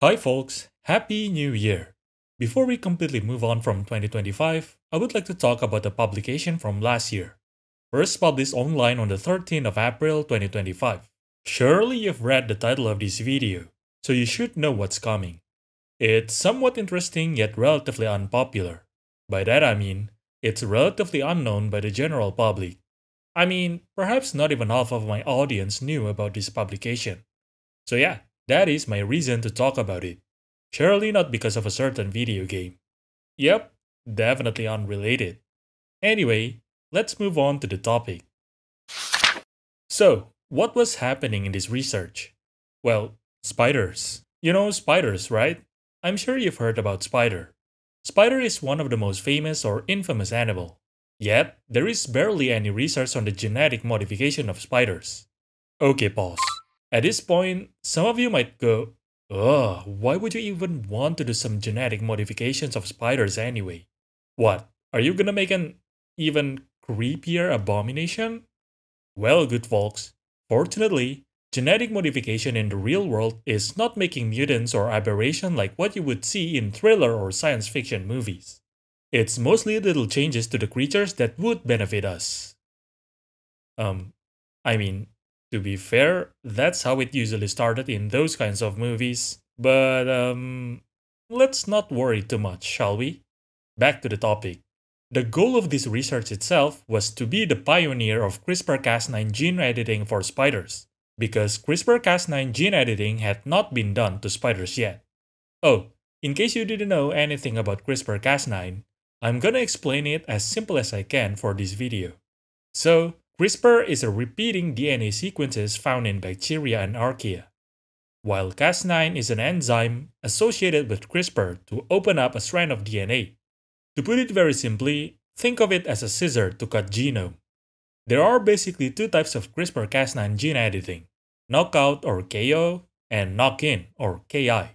Hi folks, Happy New Year! Before we completely move on from 2025, I would like to talk about a publication from last year. First published online on the 13th of April 2025. Surely you've read the title of this video, so you should know what's coming. It's somewhat interesting yet relatively unpopular. By that I mean, it's relatively unknown by the general public. I mean, perhaps not even half of my audience knew about this publication. So yeah, that is my reason to talk about it. Surely not because of a certain video game. Yep, definitely unrelated. Anyway, let's move on to the topic. So, what was happening in this research? Well, spiders. You know spiders, right? I'm sure you've heard about spider. Spider is one of the most famous or infamous animal. Yet, there is barely any research on the genetic modification of spiders. Okay, pause. At this point, some of you might go, Ugh, why would you even want to do some genetic modifications of spiders anyway? What, are you gonna make an even creepier abomination? Well, good folks, fortunately, genetic modification in the real world is not making mutants or aberration like what you would see in thriller or science fiction movies. It's mostly little changes to the creatures that would benefit us. Um, I mean, to be fair, that's how it usually started in those kinds of movies. But um, let's not worry too much, shall we? Back to the topic. The goal of this research itself was to be the pioneer of CRISPR-Cas9 gene editing for spiders, because CRISPR-Cas9 gene editing had not been done to spiders yet. Oh, in case you didn't know anything about CRISPR-Cas9, I'm gonna explain it as simple as I can for this video. So, CRISPR is a repeating DNA sequences found in bacteria and archaea, while Cas9 is an enzyme associated with CRISPR to open up a strand of DNA. To put it very simply, think of it as a scissor to cut genome. There are basically two types of CRISPR-Cas9 gene editing, knockout or KO and knock-in or KI.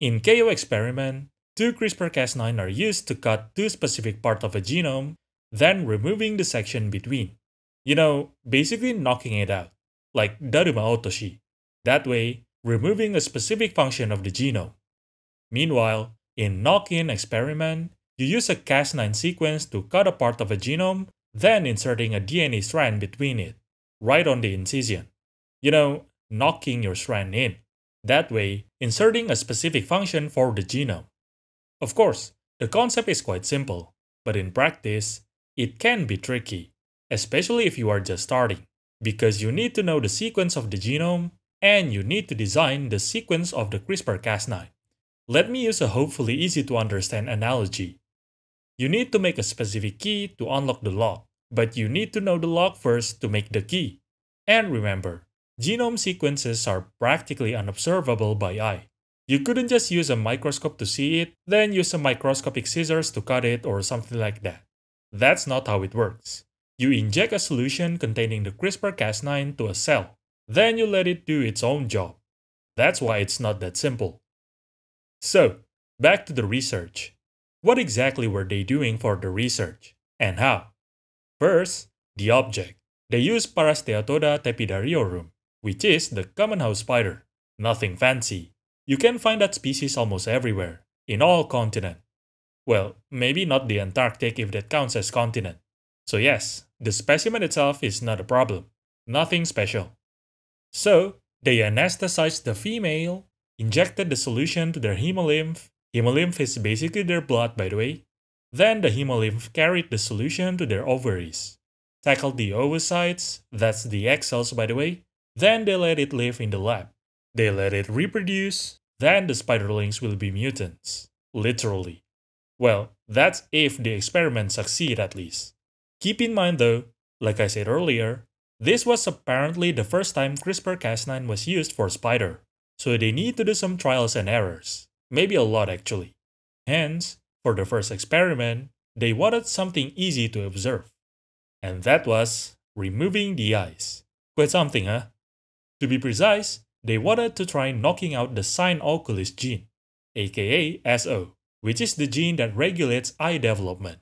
In KO experiment, two CRISPR-Cas9 are used to cut two specific parts of a genome, then removing the section between. You know, basically knocking it out, like Daruma Otoshi. That way, removing a specific function of the genome. Meanwhile, in knock-in experiment, you use a Cas9 sequence to cut a part of a genome, then inserting a DNA strand between it, right on the incision. You know, knocking your strand in. That way, inserting a specific function for the genome. Of course, the concept is quite simple, but in practice, it can be tricky especially if you are just starting, because you need to know the sequence of the genome and you need to design the sequence of the CRISPR-Cas9. Let me use a hopefully easy to understand analogy. You need to make a specific key to unlock the lock, but you need to know the lock first to make the key. And remember, genome sequences are practically unobservable by eye. You couldn't just use a microscope to see it, then use a microscopic scissors to cut it or something like that. That's not how it works. You inject a solution containing the CRISPR-Cas9 to a cell, then you let it do its own job. That's why it's not that simple. So, back to the research. What exactly were they doing for the research, and how? First, the object. They used Parasteatoda tepidariorum, which is the common house spider. Nothing fancy. You can find that species almost everywhere, in all continents. Well, maybe not the Antarctic if that counts as continent. So yes, the specimen itself is not a problem. Nothing special. So, they anesthetized the female, injected the solution to their hemolymph. Hemolymph is basically their blood, by the way. Then the hemolymph carried the solution to their ovaries. Tackled the oocytes, that's the egg cells by the way. Then they let it live in the lab. They let it reproduce, then the spiderlings will be mutants. Literally. Well, that's if the experiment succeed at least. Keep in mind though, like I said earlier, this was apparently the first time CRISPR-Cas9 was used for spider, so they need to do some trials and errors, maybe a lot actually. Hence, for the first experiment, they wanted something easy to observe. And that was removing the eyes. Quite something, huh? To be precise, they wanted to try knocking out the sine oculis gene, aka SO, which is the gene that regulates eye development.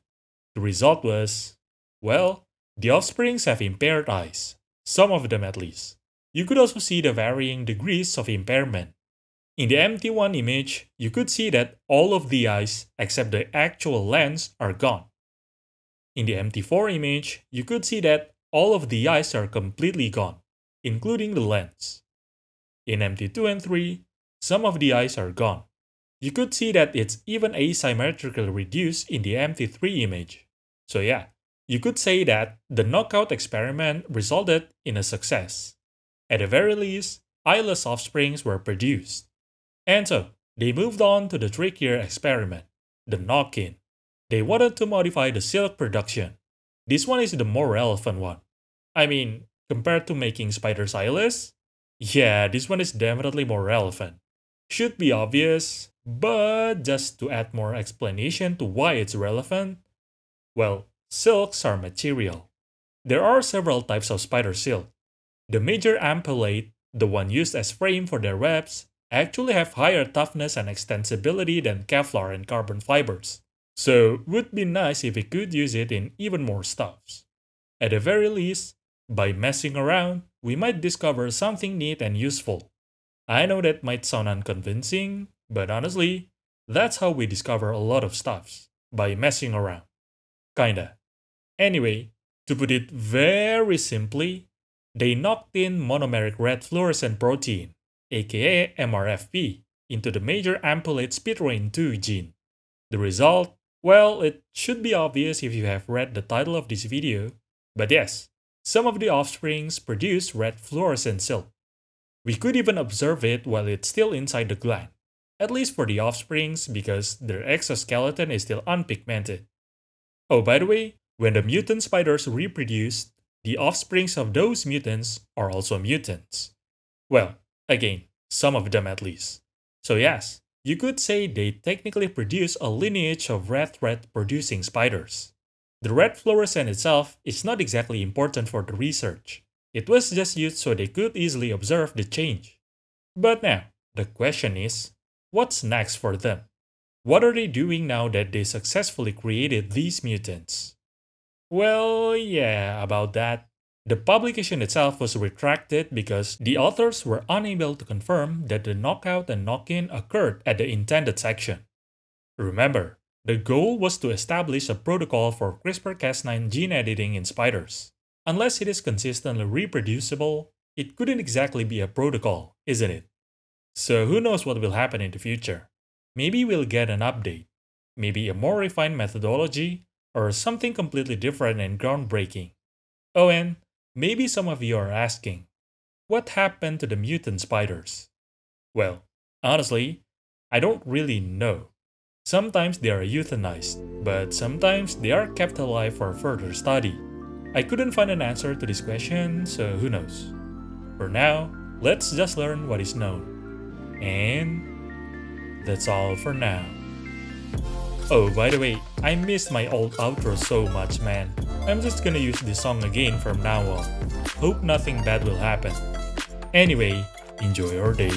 The result was well, the offsprings have impaired eyes, some of them at least. You could also see the varying degrees of impairment. In the MT1 image, you could see that all of the eyes except the actual lens are gone. In the MT4 image, you could see that all of the eyes are completely gone, including the lens. In MT2 and 3, some of the eyes are gone. You could see that it's even asymmetrically reduced in the MT3 image. So yeah, you could say that the knockout experiment resulted in a success. At the very least, eyeless offsprings were produced. And so, they moved on to the trickier experiment, the knock-in. They wanted to modify the silk production. This one is the more relevant one. I mean, compared to making spiders eyeless, yeah, this one is definitely more relevant. Should be obvious, but just to add more explanation to why it's relevant, well, silks are material. There are several types of spider silk. The major ampullate, the one used as frame for their webs, actually have higher toughness and extensibility than Kevlar and carbon fibers. So would be nice if we could use it in even more stuffs. At the very least, by messing around, we might discover something neat and useful. I know that might sound unconvincing, but honestly, that's how we discover a lot of stuffs, by messing around. Kinda. Anyway, to put it very simply, they knocked in monomeric red fluorescent protein, aka MRFP, into the major ampullate spidroin 2 gene. The result? Well, it should be obvious if you have read the title of this video, but yes, some of the offsprings produce red fluorescent silk. We could even observe it while it's still inside the gland, at least for the offsprings because their exoskeleton is still unpigmented. Oh, by the way, when the mutant spiders reproduce, the offsprings of those mutants are also mutants. Well, again, some of them at least. So yes, you could say they technically produce a lineage of red thread producing spiders. The red fluorescent itself is not exactly important for the research. It was just used so they could easily observe the change. But now, the question is, what's next for them? What are they doing now that they successfully created these mutants? Well, yeah, about that. The publication itself was retracted because the authors were unable to confirm that the knockout and knock-in occurred at the intended section. Remember, the goal was to establish a protocol for CRISPR-Cas9 gene editing in spiders. Unless it is consistently reproducible, it couldn't exactly be a protocol, isn't it? So who knows what will happen in the future? Maybe we'll get an update, maybe a more refined methodology, or something completely different and groundbreaking. Oh, and maybe some of you are asking, what happened to the mutant spiders? Well, honestly, I don't really know. Sometimes they are euthanized, but sometimes they are kept alive for further study. I couldn't find an answer to this question, so who knows. For now, let's just learn what is known. And that's all for now. Oh, by the way, I miss my old outro so much, man. I'm just gonna use this song again from now on. Hope nothing bad will happen. Anyway, enjoy your day.